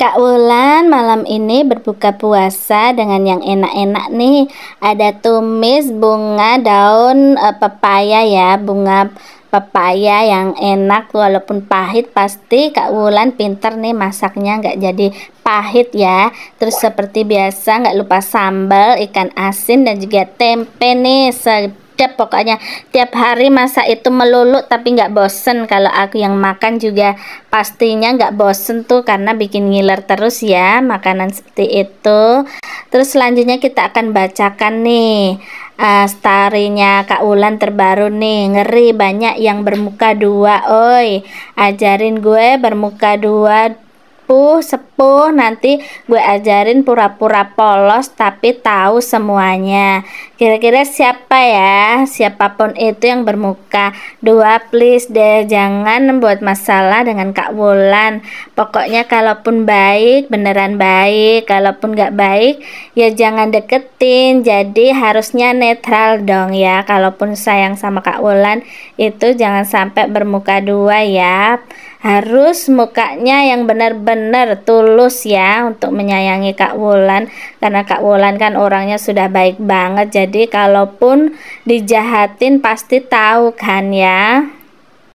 Kak Wulan malam ini berbuka puasa dengan yang enak-enak nih. Ada tumis bunga daun uh, pepaya ya, bunga pepaya yang enak walaupun pahit. Pasti Kak Wulan pinter nih masaknya nggak jadi pahit ya. Terus seperti biasa nggak lupa sambal ikan asin dan juga tempe nih sedap. Pokoknya tiap hari masak itu melulu tapi nggak bosen. Kalau aku yang makan juga pastinya nggak bosen tuh karena bikin ngiler terus ya makanan seperti itu. Terus selanjutnya kita akan bacakan nih uh, starinya Kak Wulan terbaru nih. Ngeri banyak yang bermuka dua oi. Ajarin gue bermuka dua sepuh sepuh nanti gue ajarin pura-pura polos tapi tahu semuanya. Kira-kira siapa ya? Siapa pun itu yang bermuka. Dua please deh jangan membuat masalah dengan Kak Wulan. Pokoknya kalaupun baik beneran baik. Kalaupun gak baik ya jangan deketin. Jadi harusnya netral dong ya. Kalaupun sayang sama Kak Wulan itu jangan sampai bermuka dua ya harus mukanya yang benar-benar tulus ya untuk menyayangi Kak Wulan. Karena Kak Wulan kan orangnya sudah baik banget. Jadi kalaupun dijahatin pasti tahu kan ya